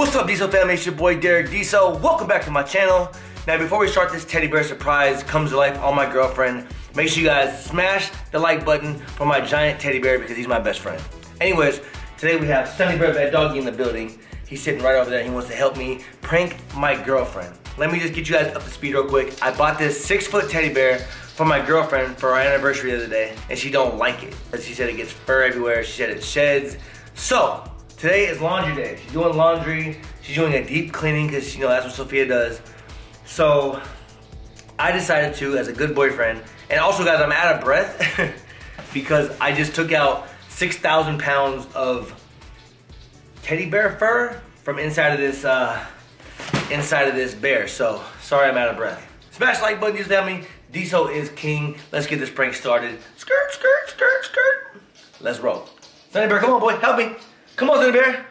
What's up, Deso family? It's your boy Derek Deso. Welcome back to my channel. Now, before we start this teddy bear surprise comes to life on my girlfriend, make sure you guys smash the like button for my giant teddy bear because he's my best friend. Anyways, today we have Sunny Bear Bad Doggy in the building. He's sitting right over there. He wants to help me prank my girlfriend. Let me just get you guys up to speed real quick. I bought this six foot teddy bear for my girlfriend for our anniversary the other day, and she don't like it. She said it gets fur everywhere. She said it sheds. So, today is laundry day. She's doing laundry. She's doing a deep cleaning because, you know, that's what Sophia does. So, I decided to, as a good boyfriend, and also guys, I'm out of breath because I just took out 6,000 pounds of teddy bear fur from inside of this, uh, inside of this bear. So, sorry I'm out of breath. Smash like button, you family. Deso is king. Let's get this prank started. Skirt, skirt, skirt, skirt. Let's roll. Sunny Bear, come on, boy, help me. Come on, Sunny Bear.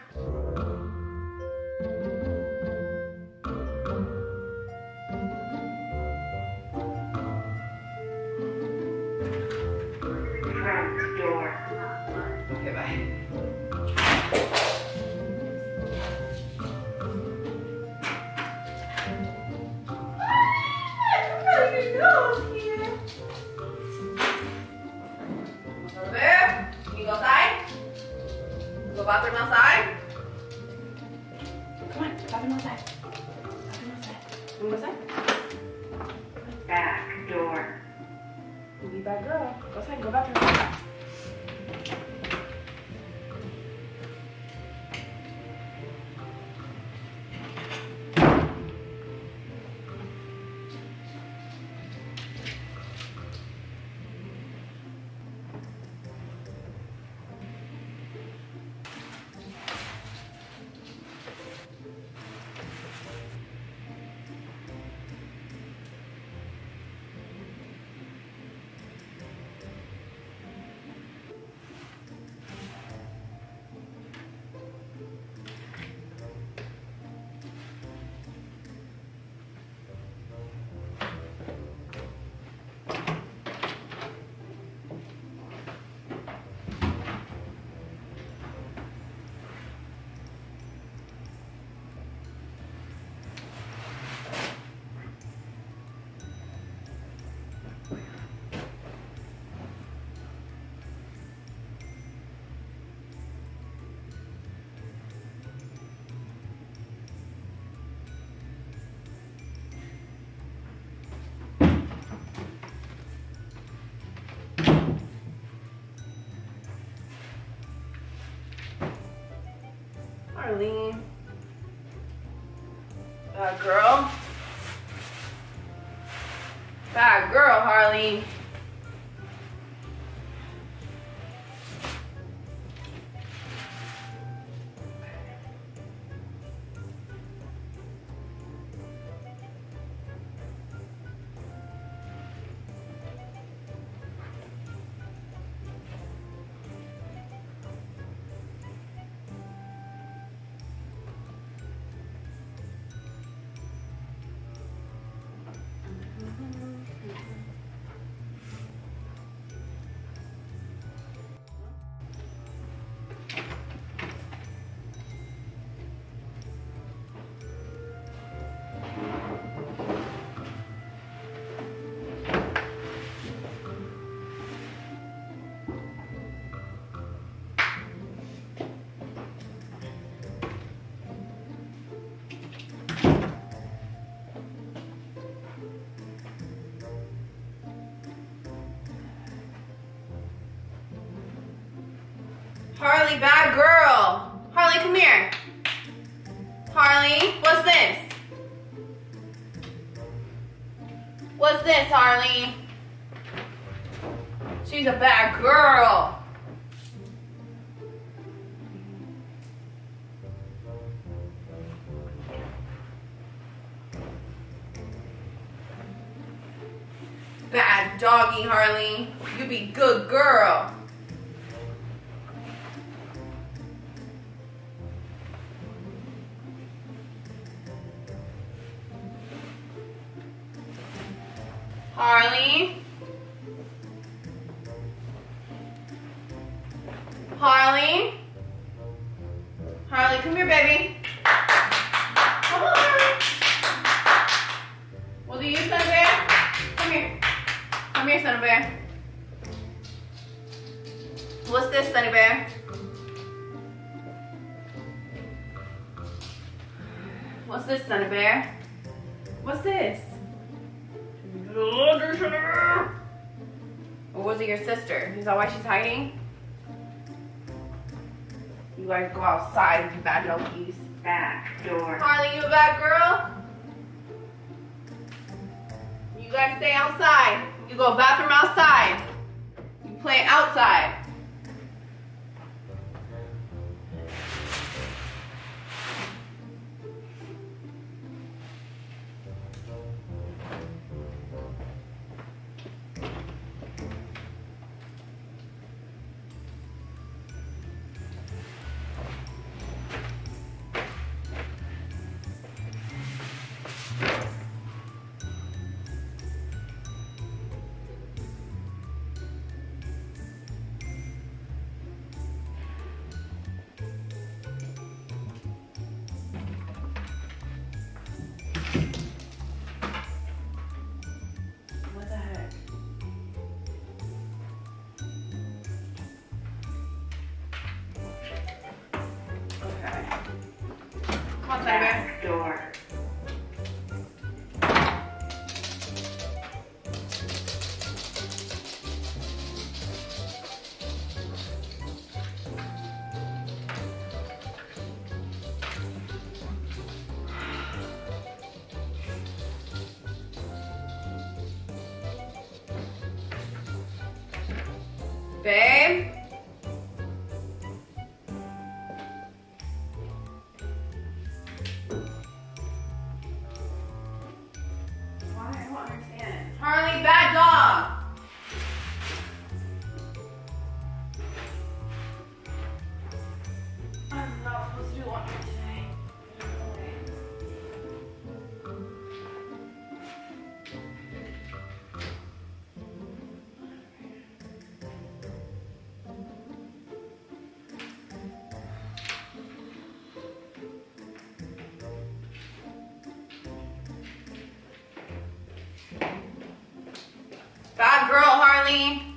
Arlene. Bad girl. Bad girl. Harley, What's this, Harley? She's a bad girl. Bad doggy, Harley. You be good girl. Harley. Harley. Harley, come here, baby. Come on, Harley. Will do you, son of bear? Come here. Come here, son of bear. What's this, Sunny Bear? What's this, Sunny Bear? What's this? Or was it your sister? Is that why she's hiding? You guys go outside, you bad donkeys. Back door. Harley, you a bad girl? You guys stay outside. You go bathroom outside. You play outside. Girl,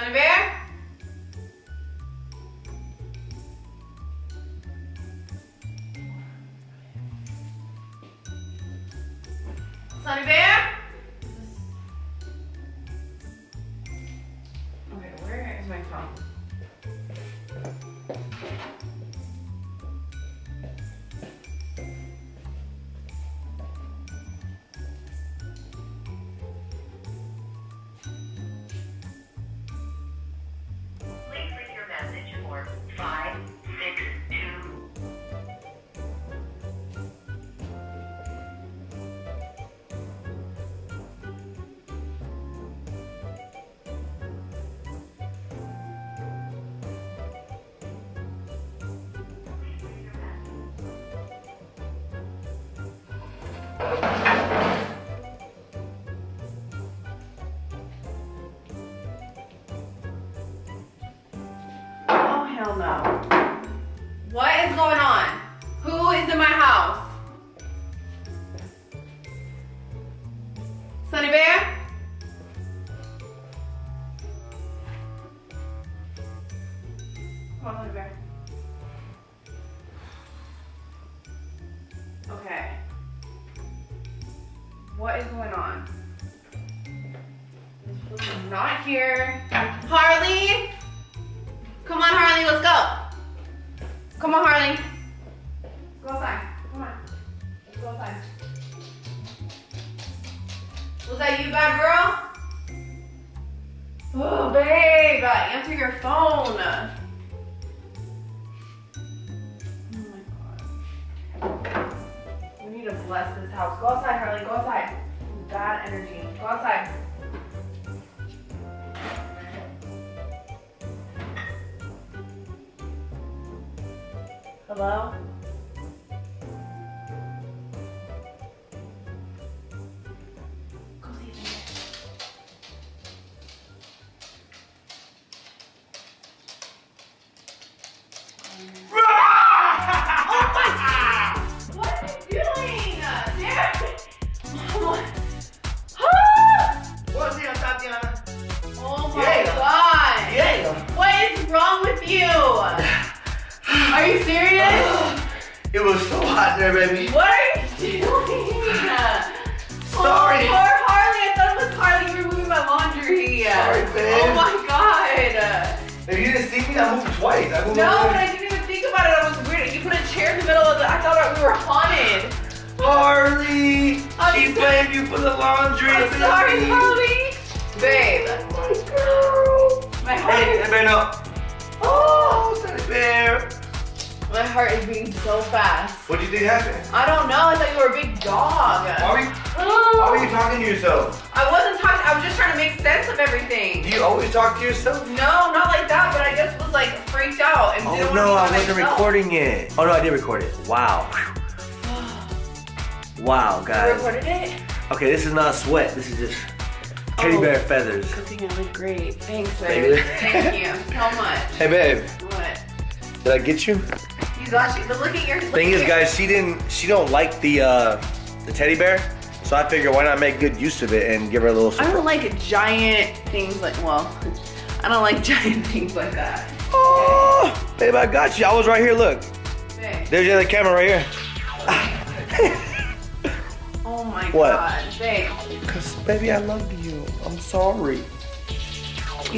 Sonny Bear? Sonny Bear? House. Sunny Bear? Come on, Sunny Bear. Okay. What is going on? Not here. Harley! Come on, Harley, let's go. Come on, Harley. Go outside. Come on. Let's go outside. Was that you, bad girl? Oh, babe, answer your phone. Oh my god. We need to bless this house. Go outside, Harley. Go outside. Bad energy. Go outside. Hello? If you didn't see me, I moved twice. I moved No, but I didn't even think about it. I was weird. You put a chair in the middle of the. I thought we were haunted. Harley! I'm she sorry. blamed you for the laundry. I'm sorry, Harley. Babe, My girl. my heart Hey, bear, no. Oh, Sunny Bear. My heart is beating so fast. What do you think happened? I don't know. I thought you were a big dog. Why were you, why were you talking to yourself? I wasn't talking. I was just trying to make sense of everything. Do you always talk to yourself? No, not like that. But I just was like freaked out and Oh didn't no, want I wasn't recording it. Oh no, I did record it. Wow. Wow, You guys. recorded it. Okay, this is not sweat. This is just teddy Oh. bear feathers. Good thing I look great. Thanks, Baby. babe. Thank you so much. Hey, babe. What? Did I get you? He's actually. But look at your. look Thing at is, your- guys, she didn't. She don't like the uh, the teddy bear. So I figure why not make good use of it and give her a little. I don't like giant things like. Well, I don't like giant things like that. Oh, babe, I got you. I was right here. Look, Babe. there's the other camera right here. Oh my What? god, babe. Cause baby, I love you. I'm sorry.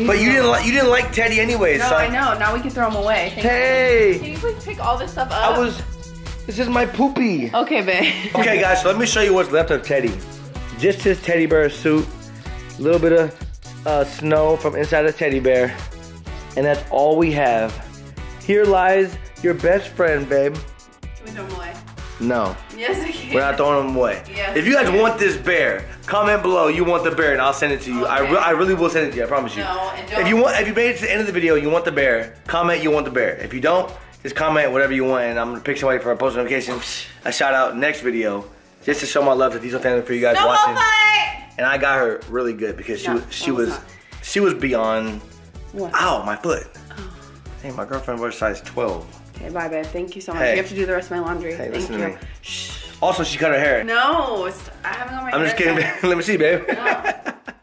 But you didn't like you didn't like Teddy anyway. No, so I know. Now we can throw him away. Thank you. Hey, Can you please pick all this stuff up? I was. This is my poopy. Okay, babe. Okay, guys, so let me show you what's left of Teddy. Just his teddy bear suit, a little bit of uh, snow from inside the teddy bear, and that's all we have. Here lies your best friend, babe. Can we throw them away? No, Yes, we can. we're not throwing him away. Yes, if you guys can. want this bear, comment below you want the bear, and I'll send it to you. I, re- I really will send it to you. I promise you. No, and don't. If you want, if you made it to the end of the video, you want the bear. Comment you want the bear. If you don't, just comment whatever you want, and I'm gonna pick somebody for a post notification, a shout out next video, just to show my love to Deso family for you guys Snowball watching. fight! And I got her really good because she No, was she was she was beyond. What? Ow, my foot. Oh. Hey, my girlfriend wears size 12. Okay, bye, babe. Thank you so much. Hey. You have to do the rest of my laundry. Hey, Thank listen you. to me. Also, she cut her hair. No, I haven't got my I'm just kidding. Let me see, babe. No.